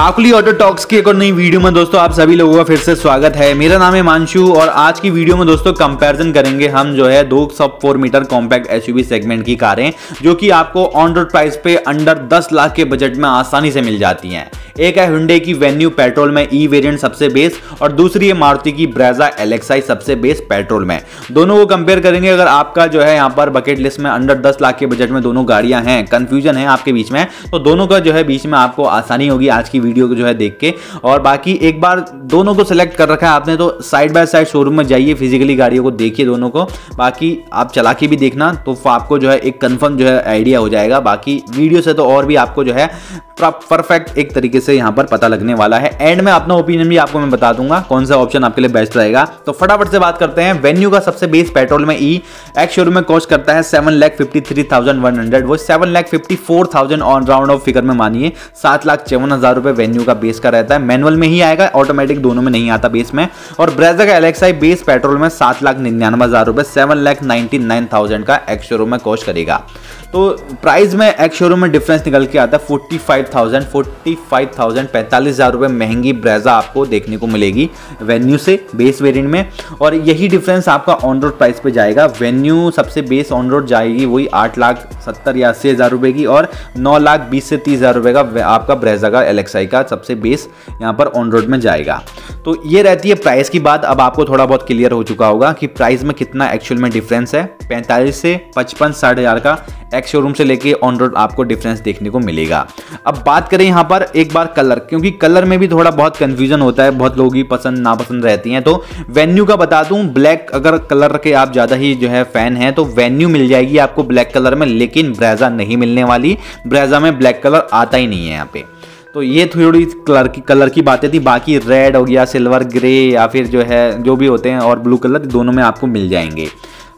आकुली auto talks की एक और नई वीडियो में दोस्तों आप सभी लोगों का फिर से स्वागत है। मेरा नाम है मानशु और आज की वीडियो में दोस्तों कंपैरिजन करेंगे हम जो है दो सब four metre compact SUV segment की कारें, जो कि आपको ऑन रोड प्राइस पे अंडर 10 लाख के बजट में आसानी से मिल जाती हैं। एक है हुंडे की वेन्यू पेट्रोल में ई वेरिएंट सबसे बेस और दूसरी है मारुति की ब्रेजा एलेक्साई सबसे बेस पेट्रोल में। दोनों को कंपेयर करेंगे, अगर आपका जो है यहाँ पर बकेट लिस्ट में अंडर 10 लाख के बजट में दोनों गाड़ियाँ हैं कंफ्यूजन है आपके बीच में तो दोनों का जो है बीच में आपको आसानी होगी आज की वीडियो को जो है देख के। और बाकी एक बार दोनों को सिलेक्ट कर रखा है आपने तो साइड बाय साइड शोरूम में जाइए फिजिकली गाड़ियों को देखिए दोनों को। बाकी आप चला के भी देखना तो आपको जो है एक कन्फर्म जो है आइडिया हो जाएगा। बाकी वीडियो से तो और भी आपको जो है परफेक्ट एक तरीके से यहाँ पर पता लगने वाला है। एंड में अपना ओपिनियन भी आपको मैं बता दूँगा, कौन सा ऑप्शन आपके लिए बेस्ट रहेगा। तो फटाफट से बात करते हैं। वेन्यू का सबसे बेस पेट्रोल में ई एक्स शोरूम में कॉस्ट करता है seven lakh fifty three thousand one hundred वो seven lakh fifty four thousand on round off figure में मानिए। सात लाख चौवन हज़ार रुपए वेन्यू का बेस का रहता है। मैनुअल में ही आएगा ऑटोमेटिक दोनों में नहीं आता बेस में। और ब्रेजा का एलेक्साई बेस पेट्रोल में सात लाख निन्यानवे हज़ार रुपए seven lakh ninety nine thousand का एक्स शोरूम में कॉस्ट करेगा। तो प्राइस में एक्स शोरूम में डिफरेंस निकल के आता है forty five thousand forty five thousand पैंतालीस हज़ार रुपये महँगी ब्रेजा आपको देखने को मिलेगी वेन्यू से बेस वेरिएंट में। और यही डिफरेंस आपका ऑन रोड प्राइस पे जाएगा। वेन्यू सबसे बेस ऑन रोड जाएगी वही आठ लाख सत्तर या अस्सी हज़ार रुपये की और नौ लाख बीस से तीस हज़ार रुपये का आपका ब्रेजा का एलेक्साई का सबसे बेस यहाँ पर ऑन रोड में जाएगा। तो ये रहती है प्राइस की बात। अब आपको थोड़ा बहुत क्लियर हो चुका होगा कि प्राइस में कितना एक्चुअल में डिफरेंस है। पैंतालीस से पचपन, साठ हज़ार का एक्स शोरूम से लेके ऑन रोड आपको डिफरेंस देखने को मिलेगा। अब बात करें यहाँ पर एक बार कलर क्योंकि कलर में भी थोड़ा बहुत कंफ्यूजन होता है, बहुत लोगों की पसंद, नापसंद रहती हैं तो वेन्यू का बता दूँ ब्लैक अगर कलर के आप ज़्यादा ही जो है फ़ैन हैं तो वेन्यू मिल जाएगी आपको ब्लैक कलर में, लेकिन ब्रेजा नहीं मिलने वाली। ब्रेजा में ब्लैक कलर आता ही नहीं है यहाँ पे। तो ये थोड़ी कलर की कलर की बातें थी, बाकी रेड हो गया सिल्वर ग्रे या फिर जो है, जो भी होते हैं और ब्लू कलर दोनों में आपको मिल जाएँगे।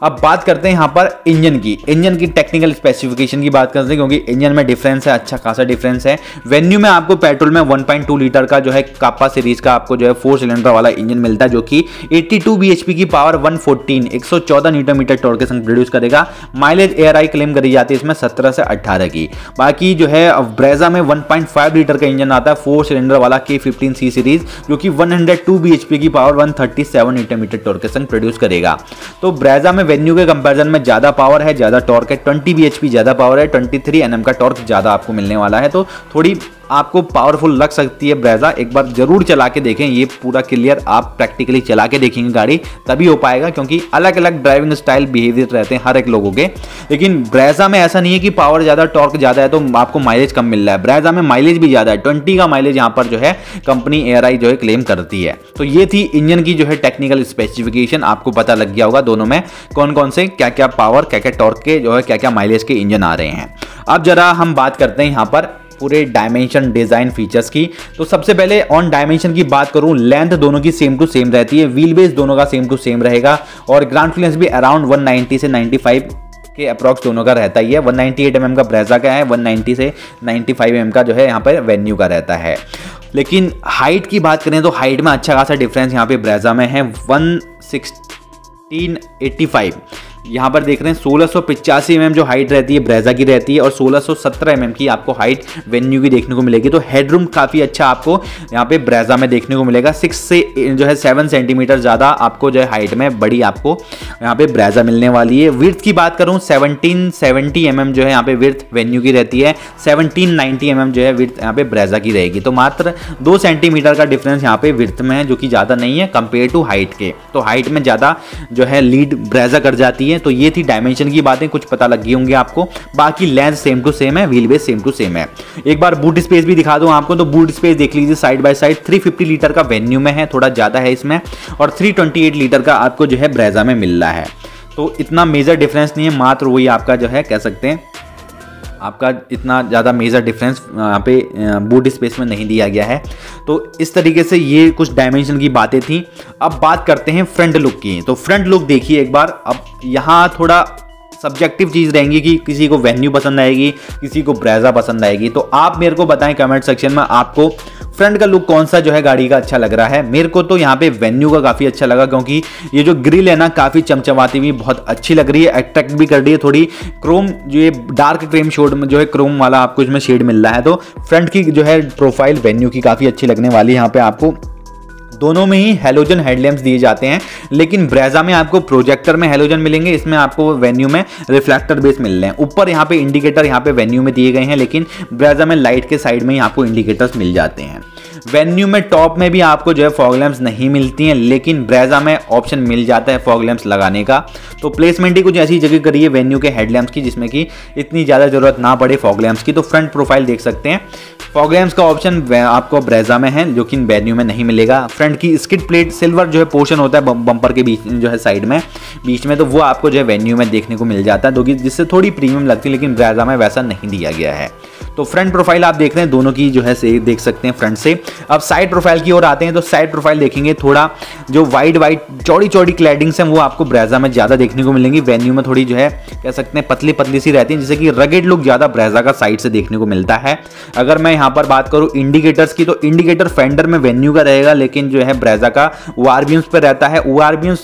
अब बात करते हैं यहाँ पर इंजन की। इंजन की टेक्निकल स्पेसिफिकेशन की बात करते हैं, क्योंकि इंजन में डिफरेंस है अच्छा खासा डिफरेंस है। वेन्यू में आपको पेट्रोल में 1.2 लीटर का जो है कापा सीरीज़ का आपको जो है फोर सिलेंडर वाला इंजन मिलता है, जो कि 82 bhp की पावर 114 114 न्यूटन मीटर टॉर्क के संग प्रोड्यूस करेगा। माइलेज एयर आई क्लेम करी जाती है इसमें सत्रह से अट्ठारह की। बाकी जो है ब्रेजा में वन लीटर का इंजन आता है फोर सिलेंडर वाला के फिफ्टीन सी सीरीज़ जो कि वन bhp की power one newton metre torque के संग प्रोड्यूस करेगा। तो ब्रेजा में वेन्यू के कंपैरिजन में ज़्यादा पावर है, ज़्यादा टॉर्क है ट्वेंटी बी ज़्यादा पावर है 23 थ्री का टॉर्क ज़्यादा आपको मिलने वाला है तो थोड़ी आपको पावरफुल लग सकती है ब्रेजा एक बार ज़रूर चला के देखें, ये पूरा क्लियर आप प्रैक्टिकली चला के देखेंगे गाड़ी, तभी हो पाएगा क्योंकि अलग अलग ड्राइविंग स्टाइल बिहेवियर रहते हैं हर एक लोगों के। लेकिन ब्रेजा में ऐसा नहीं है कि पावर ज़्यादा टॉर्क ज़्यादा है तो आपको माइलेज कम मिल रहा है। ब्रेजा में माइलेज भी ज़्यादा है ट्वेंटी का माइलेज यहाँ पर जो है कंपनी एयर जो है क्लेम करती है। तो ये थी इंजन की जो है टेक्निकल स्पेसिफिकेशन आपको पता लग गया होगा दोनों में कौन कौन से क्या क्या पावर क्या क्या टॉर्क के जो है क्या क्या माइलेज के इंजन आ रहे हैं। अब जरा हम बात करते हैं यहाँ पर पूरे डायमेंशन डिज़ाइन फीचर्स की। तो सबसे पहले ऑन डायमेंशन की बात करूँ लेंथ दोनों की सेम टू सेम रहती है व्हील बेस दोनों का सेम टू सेम रहेगा, और ग्राउंड क्लियरेंस भी अराउंड 190 से 95 के अप्रॉक्स दोनों का रहता ही है। 198 नाइन्टी mm का ब्रेजा का है 190 से 95 फाइव mm का जो है यहाँ पर वेन्यू का रहता है। लेकिन हाइट की बात करें तो हाइट में अच्छा खासा डिफरेंस यहाँ पे ब्रेजा में है वन यहाँ पर देख रहे हैं, सोलह सौ mm जो हाइट रहती है ब्रेजा की रहती है और सोलह सौ mm की आपको हाइट वेन्यू की देखने को मिलेगी। तो हेडरूम काफ़ी अच्छा आपको यहाँ पे ब्रेजा में देखने को मिलेगा। सिक्स से, जो है सेवन सेंटीमीटर ज़्यादा आपको जो है हाइट में बड़ी आपको यहाँ पे ब्रेजा मिलने वाली है। विर्थ की बात करूँ सेवनटीन सेवेंटी एम जो है यहाँ पे विर्थ वेन्यू की रहती है। सेवनटीन नाइनटी एम जो है विर्थ यहाँ पे ब्रेजा की रहेगी। तो मात्र दो सेंटीमीटर का डिफरेंस यहाँ पे विर्थ में है, जो कि ज़्यादा नहीं है कंपेयर टू हाइट के। तो हाइट में ज़्यादा जो है लीड ब्रेजा कर जाती है। है तो ये थी डायमेंशन की बातें, कुछ पता लग गई होंगी आपको। बाकी लेंथ सेम टू सेम है wheel base same to same है। एक बार बूट स्पेस भी दिखा दूँ आपको तो बूट स्पेस देख लीजिए साइड बाय साइड 350 लीटर का वेन्यू में है, थोड़ा ज़्यादा है इसमें, और 328 लीटर का आपको जो है ब्रेजा में मिल रहा है। तो इतना मेजर डिफरेंस नहीं है, मात्र वही आपका जो है, कह सकते हैं आपका इतना ज़्यादा मेजर डिफरेंस यहाँ पे बूट स्पेस में नहीं दिया गया है। तो इस तरीके से ये कुछ डायमेंशन की बातें थी। अब बात करते हैं फ्रंट लुक की। तो फ्रंट लुक देखिए एक बार। अब यहाँ थोड़ा सब्जेक्टिव चीज़ रहेंगी कि किसी को वेन्यू पसंद आएगी, किसी को ब्रेजा पसंद आएगी। तो आप मेरे को बताएँ कमेंट सेक्शन में आपको फ्रंट का लुक कौन सा जो है गाड़ी का अच्छा लग रहा है। मेरे को तो यहाँ पे वेन्यू का काफ़ी अच्छा लगा क्योंकि ये जो ग्रिल है ना, काफ़ी चमचमाती हुई, बहुत अच्छी लग रही है अट्रैक्ट भी कर रही है थोड़ी। क्रोम जो ये डार्क क्रीम शोड में जो है क्रोम वाला आपको इसमें शेड मिल रहा है। तो फ्रंट की जो है प्रोफ़ाइल वेन्यू की काफ़ी अच्छी लगने वाली यहाँ पे आपको। दोनों में ही हेलोजन हेडलैम्प्स दिए जाते हैं, लेकिन ब्रेजा में आपको प्रोजेक्टर में हेलोजन मिलेंगे, इसमें आपको वेन्यू में रिफ्लेक्टर बेस मिल रहे हैं। ऊपर यहाँ पे इंडिकेटर यहाँ पे वेन्यू में दिए गए हैं, लेकिन ब्रेजा में लाइट के साइड में ही आपको इंडिकेटर्स मिल जाते हैं। वेन्यू में टॉप में भी आपको जो है फॉग नहीं मिलती हैं, लेकिन ब्रेजा में ऑप्शन मिल जाता है फॉग लगाने का। तो प्लेसमेंट ही कुछ ऐसी जगह करिए वेन्यू के हेडलैम्प्स की, जिसमें कि इतनी ज़्यादा ज़रूरत ना पड़े फॉग की। तो फ्रंट प्रोफ़ाइल देख सकते हैं। फॉग का ऑप्शन आपको ब्रेजा में है, जो कि वेन्यू में नहीं मिलेगा। फ्रंट की स्किट प्लेट सिल्वर जो है पोर्शन होता है बम्पर के बीच, जो है साइड में। बीच में तो वो आपको जो है वेन्यू में देखने को मिल जाता है जिससे थोड़ी प्रीमियम लगती है, लेकिन ब्रेजा में वैसा नहीं दिया गया है। तो फ्रंट प्रोफ़ाइल आप देख रहे हैं, दोनों की जो है से देख सकते हैं फ्रंट से। अब साइड प्रोफ़ाइल की ओर आते हैं तो साइड प्रोफ़ाइल देखेंगे, थोड़ा जो वाइड वाइड चौड़ी चौड़ी क्लैडिंग्स हैं, वो आपको ब्रेजा में ज़्यादा देखने को मिलेंगी। वेन्यू में थोड़ी जो है, कह सकते हैं पतली पतली सी रहती है जैसे कि रगेड लुक ज़्यादा ब्रेजा का साइड से देखने को मिलता है। अगर मैं यहाँ पर बात करूँ इंडिकेटर्स की तो इंडिकेटर फेंडर में वेन्यू का रहेगा, लेकिन जो है ब्रेजा का ओ पर रहता है। ओ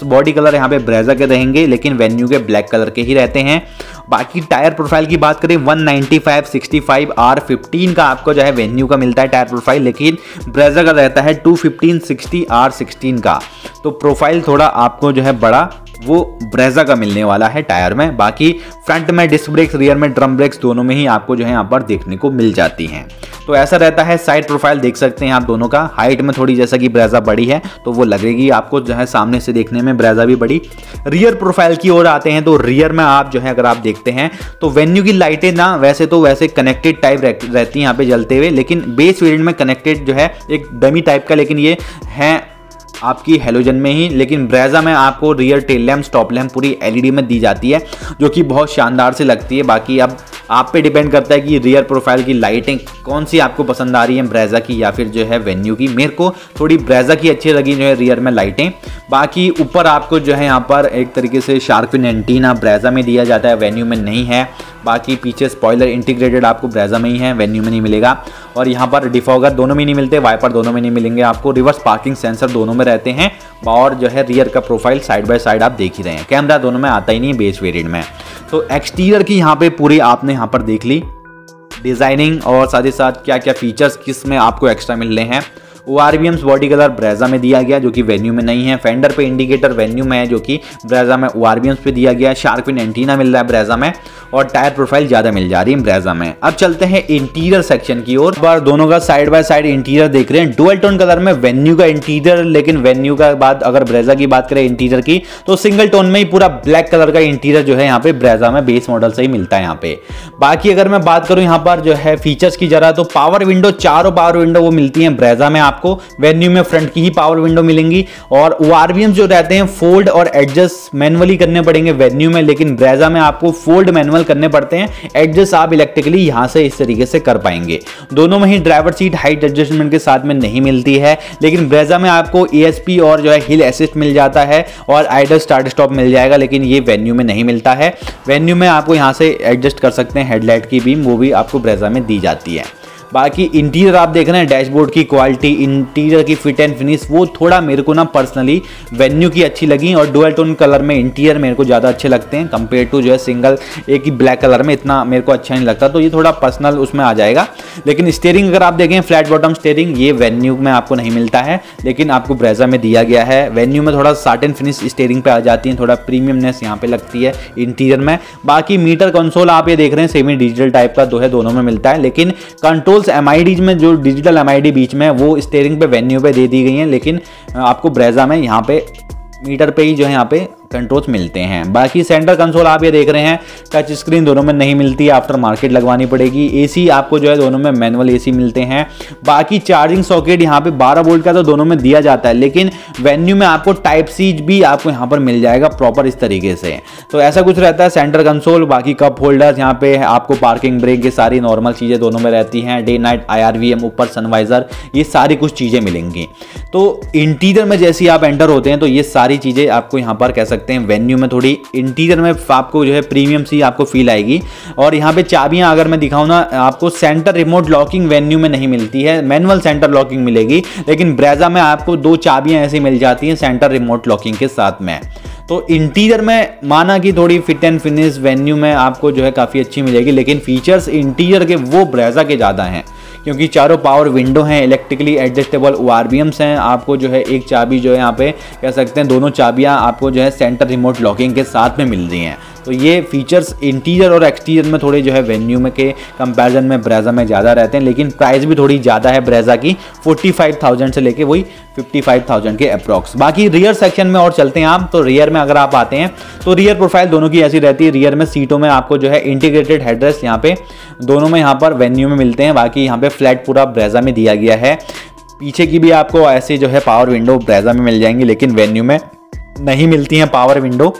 बॉडी कलर यहाँ पे ब्रेजा के रहेंगे, लेकिन वेन्यू के ब्लैक कलर के ही रहते हैं। बाकी टायर प्रोफ़ाइल की बात करें 195 65 आर 15 का आपको जो है वेन्यू का मिलता है टायर प्रोफ़ाइल लेकिन ब्रेजा का रहता है 215 60 आर 16 का। तो प्रोफ़ाइल थोड़ा आपको जो है बड़ा वो ब्रेजा का मिलने वाला है टायर में। बाकी फ्रंट में डिस्क ब्रेक्स रियर में ड्रम ब्रेक्स दोनों में ही आपको जो है यहाँ पर देखने को मिल जाती हैं। तो ऐसा रहता है साइड प्रोफ़ाइल देख सकते हैं आप दोनों का। हाइट में थोड़ी जैसा कि ब्रेजा बड़ी है तो वो लगेगी आपको जो है सामने से देखने में ब्रेजा भी बड़ी। रियर प्रोफ़ाइल की ओर आते हैं तो रियर में आप जो है अगर आप देखते हैं तो वेन्यू की लाइटें ना, वैसे तो वैसे कनेक्टेड टाइप रहती हैं यहाँ पे जलते हुए, लेकिन बेस वेरियंट में कनेक्टेड जो है एक डमी टाइप का, लेकिन ये है आपकी हेलोजन में ही, लेकिन ब्रेजा में आपको rear tail lamp stop lamp पूरी एलईडी में दी जाती है, जो कि बहुत शानदार से लगती है। बाकी अब आप पे डिपेंड करता है कि रियर प्रोफ़ाइल की लाइटिंग कौन सी आपको पसंद आ रही है ब्रेजा की या फिर जो है वेन्यू की। मेरे को थोड़ी ब्रेजा की अच्छी लगी जो है रियर में लाइटें बाकी ऊपर आपको जो है यहाँ पर एक तरीके से शार्कफिन एंटीना ब्रेजा में दिया जाता है वेन्यू में नहीं है। बाकी पीछे स्पॉयलर इंटीग्रेटेड आपको ब्रेजा में ही है वेन्यू में नहीं मिलेगा। और यहाँ पर डिफॉगर दोनों में नहीं मिलते वाइपर दोनों में नहीं मिलेंगे आपको रिवर्स पार्किंग सेंसर दोनों में रहते हैं और जो है रियर का प्रोफ़ाइल साइड बाय साइड आप देख ही रहे हैं। कैमरा दोनों में आता ही नहीं है बेस वेरियंट में। तो एक्सटीरियर की यहाँ पे पूरी आपने यहाँ पर देख ली। डिज़ाइनिंग और साथ ही साथ क्या क्या फीचर्स किसमें आपको एक्स्ट्रा मिल रहे हैं। ओ बॉडी कलर ब्रेजा में दिया गया, जो कि वेन्यू में नहीं है। फेंडर पे इंडिकेटर वेन्यू में है, जो कि ब्रेजा में ओ पे दिया गया। शार्कविन एंटीना मिल रहा है ब्रेजा में, और टायर प्रोफ़ाइल ज़्यादा मिल जा रही है ब्रेजा में। अब चलते हैं इंटीरियर सेक्शन की ओर। बार दोनों का साइड बाय साइड इंटीरियर देख रहे हैं। डुअल टोन कलर में वेन्यू का इंटीरियर लेकिन वेन्यू का बाद अगर ब्रेजा की बात करें इंटीरियर की तो सिंगल टोन में ही पूरा ब्लैक कलर का इंटीरियर जो है यहाँ पे ब्रेजा में बेस मॉडल से ही मिलता है यहाँ पे। बाकी अगर मैं बात करूँ यहाँ पर जो है फीचर्स की जरा तो पावर विंडो चारों पावर विंडो वो मिलती है ब्रेजा में। आपको वेन्यू में फ्रंट की ही पावर विंडो मिलेंगी। और ओ जो रहते हैं फोल्ड और एडजस्ट मैनुअली करने पड़ेंगे वेन्यू में, लेकिन ब्रेजा में आपको फोल्ड मैनुअल करने पड़ते हैं। एडजस्ट आप इलेक्ट्रिकली यहाँ से इस तरीके से कर पाएँगे। दोनों में ही ड्राइवर सीट हाइट एडजस्टमेंट के साथ में नहीं मिलती है, लेकिन ब्रेजा में आपको ए और जो है हिल असिस्ट मिल जाता है और आइडल स्टार्ट स्टॉप मिल जाएगा, लेकिन ये वेन्यू में नहीं मिलता है। वेन्यू में आपको यहाँ से एडजस्ट कर सकते हैं हेडलाइट की बीम वो भी आपको ब्रेजा में दी जाती है। बाकी इंटीरियर आप देख रहे हैं, डैशबोर्ड की क्वालिटी, इंटीरियर की फिट एंड फिनिश, वो थोड़ा मेरे को ना पर्सनली वेन्यू की अच्छी लगी और डुअल टोन कलर में इंटीरियर मेरे को ज़्यादा अच्छे लगते हैं कंपेयर टू जो है सिंगल, एक ही ब्लैक कलर में इतना मेरे को अच्छा नहीं लगता तो ये थोड़ा पर्सनल उसमें आ जाएगा। लेकिन स्टेयरिंग अगर आप देखें, फ्लैट बॉटम स्टेयरिंग, ये वेन्यू में आपको नहीं मिलता है, लेकिन आपको ब्रेजा में दिया गया है। वेन्यू में थोड़ा सार्ट एंड फिनिश स्टेयरिंग पे आ जाती है, थोड़ा प्रीमियमनेस यहाँ पे लगती है इंटीरियर में। बाकी मीटर कंसोल आप ये देख रहे हैं, सेमी डिजिटल टाइप का दो है, दोनों में मिलता है, लेकिन कंट्रोल कंट्रोल्स एम में, जो डिजिटल एमआईडी बीच में, वो स्टेयरिंग पे वेन्यू पे दे दी गई हैं, लेकिन आपको ब्रेजा में यहाँ पे मीटर पे ही जो है यहाँ पे कंट्रोल्स मिलते हैं। बाकी सेंटर कंसोल आप ये देख रहे हैं टच स्क्रीन दोनों में नहीं मिलती आफ्टर मार्केट लगवानी पड़ेगी। एसी आपको जो है दोनों में मैनुअल एसी मिलते हैं। बाकी चार्जिंग सॉकेट यहाँ पे 12 वोल्ट का तो दोनों में दिया जाता है, लेकिन वेन्यू में आपको टाइप सी भी आपको यहाँ पर मिल जाएगा प्रॉपर इस तरीके से। तो ऐसा कुछ रहता है सेंटर कंसोल बाकी कप होल्डर यहाँ पे आपको पार्किंग ब्रेक ये सारी नॉर्मल चीज़ें दोनों में रहती हैं। डे नाइट आईआरवीएम ऊपर सनवाइजर ये सारी कुछ चीज़ें मिलेंगी। तो इंटीरियर में जैसे आप एंटर होते हैं तो ये सारी चीज़ें आपको यहाँ पर कह सकते सकते हैं वेन्यू में थोड़ी इंटीरियर में आपको जो है प्रीमियम सी आपको फील आएगी। और यहाँ पे चाबियाँ अगर मैं दिखाऊँ ना, आपको सेंटर रिमोट लॉकिंग वेन्यू में नहीं मिलती है, मैनुअल सेंटर लॉकिंग मिलेगी, लेकिन ब्रेजा में आपको दो चाबियाँ ऐसी मिल जाती हैं सेंटर रिमोट लॉकिंग के साथ में। तो इंटीरियर में माना कि थोड़ी फिट एंड फिनिश वेन्यू में आपको जो है काफ़ी अच्छी मिलेगी, लेकिन फीचर्स इंटीरियर के वो ब्रेजा के ज़्यादा हैं। क्योंकि चारों पावर विंडो हैं इलेक्ट्रिकली एडजस्टेबल ओ हैं, आपको जो है एक चाबी जो है यहाँ पे, कह सकते हैं, दोनों चाबियाँ आपको जो है सेंटर रिमोट लॉकिंग के साथ में मिल रही हैं। तो ये फीचर्स इंटीरियर और एक्सटीरियर में थोड़े जो है वेन्यू में के कंपैरिजन में ब्रेजा में ज़्यादा रहते हैं लेकिन प्राइस भी थोड़ी ज़्यादा है ब्रेजा की 45,000 से लेके वही 55,000 के अप्रॉक्स बाकी रियर सेक्शन में और चलते हैं आप तो रियर में अगर आप आते हैं तो रियर प्रोफ़ाइल दोनों की ऐसी रहती है रियर में सीटों में आपको जो है इंटीग्रेटेड हेडरेस्ट यहाँ पे दोनों में यहाँ पर वेन्यू में मिलते हैं बाकी यहाँ पे फ्लैट पूरा ब्रेजा में दिया गया है। पीछे की भी आपको ऐसे जो है पावर विंडो ब्रेजा में मिल जाएँगी लेकिन वेन्यू में नहीं मिलती हैं पावर विंडो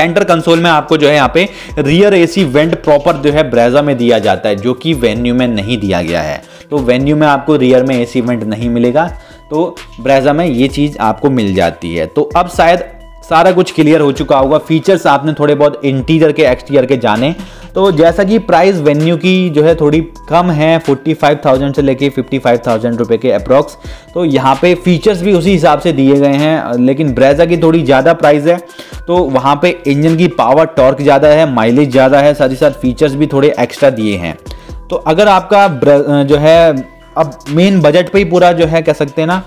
सेंटर कंसोल में आपको जो है यहाँ पे रियर एसी वेंट प्रॉपर जो है ब्रेजा में दिया जाता है, जो कि वेन्यू में नहीं दिया गया है। तो वेन्यू में आपको रियर में एसी वेंट नहीं मिलेगा तो ब्रेजा में ये चीज़ आपको मिल जाती है। तो अब शायद सारा कुछ क्लियर हो चुका होगा। फीचर्स आपने थोड़े बहुत इंटीरियर के एक्सटीरियर के जाने। तो जैसा कि प्राइस वेन्यू की जो है थोड़ी कम है 45,000 से लेके 55,000 रुपए के अप्रॉक्स तो यहाँ पे फीचर्स भी उसी हिसाब से दिए गए हैं लेकिन ब्रेजा की थोड़ी ज़्यादा प्राइस है। तो वहाँ पे इंजन की पावर टॉर्क ज़्यादा है माइलेज ज़्यादा है साथ ही साथ फीचर्स भी थोड़े एक्स्ट्रा दिए हैं। तो अगर आपका जो है अब मेन बजट पे ही पूरा जो है कह सकते हैं ना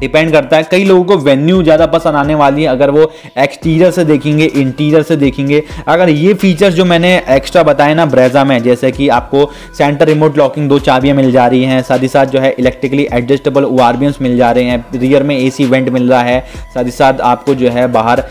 डिपेंड करता है। कई लोगों को वेन्यू ज़्यादा पसंद आने वाली है, अगर वो एक्सटीरियर से देखेंगे, इंटीरियर से देखेंगे। अगर ये फीचर्स जो मैंने एक्स्ट्रा बताए ना ब्रेजा में, जैसे कि आपको सेंटर रिमोट लॉकिंग दो चाबियाँ मिल जा रही हैं, साथ ही साथ जो है इलेक्ट्रिकली एडजस्टेबल ओ मिल जा रहे हैं, रियर में एसी वेंट मिल रहा है, साथ ही साथ आपको जो है बाहर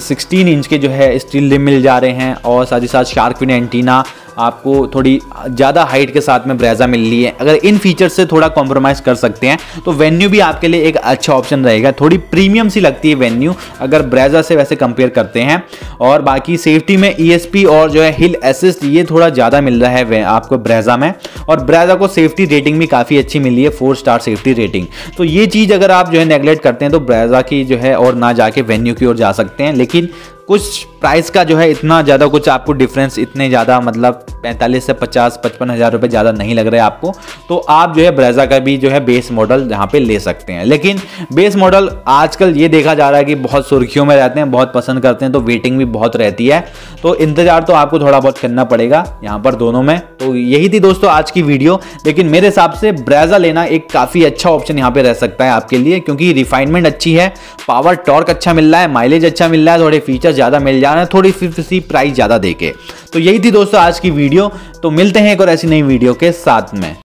सिक्सटीन इंच के जो है स्टील लिम मिल जा रहे हैं, और साथ ही साथ शार्कविन एंटीना आपको थोड़ी ज़्यादा हाइट के साथ में ब्रेजा मिल रही है। अगर इन फीचर से थोड़ा कॉम्प्रोमाइज़ कर सकते हैं तो वेन्यू भी आपके लिए एक अच्छा ऑप्शन रहेगा। थोड़ी प्रीमियम सी लगती है वेन्यू अगर ब्रेजा से वैसे कंपेयर करते हैं। और बाकी सेफ्टी में ई e और जो है हिल असिस्ट ये थोड़ा ज़्यादा मिल रहा है आपको ब्रेजा में। और ब्रेजा को सेफ्टी रेटिंग भी काफ़ी अच्छी मिली है फोर स्टार सेफ्टी रेटिंग तो ये चीज़ अगर आप जो है नेगलेक्ट करते हैं तो ब्रेजा की जो है और ना जाके वेन्यू की ओर जा सकते हैं। लेकिन कुछ प्राइस का जो है इतना ज़्यादा, कुछ आपको डिफरेंस इतने ज़्यादा मतलब 45 से 50 पचपन हज़ार रुपये ज़्यादा नहीं लग रहे आपको तो आप जो है ब्रेजा का भी जो है बेस मॉडल यहाँ पे ले सकते हैं। लेकिन बेस मॉडल आजकल ये देखा जा रहा है कि बहुत सुर्खियों में रहते हैं, बहुत पसंद करते हैं तो वेटिंग भी बहुत रहती है। तो इंतज़ार तो आपको थोड़ा बहुत करना पड़ेगा यहाँ पर दोनों में। तो यही थी दोस्तों आज की वीडियो लेकिन मेरे हिसाब से ब्रेजा लेना एक काफ़ी अच्छा ऑप्शन यहाँ पे रह सकता है आपके लिए, क्योंकि रिफाइनमेंट अच्छी है पावर टॉर्क अच्छा मिल रहा है माइलेज अच्छा मिल रहा है, थोड़े फीचर ज़्यादा मिल जा रहा है, थोड़ी सी सी प्राइस ज़्यादा देके। तो यही थी दोस्तों आज की वीडियो तो मिलते हैं एक और ऐसी नई वीडियो के साथ में।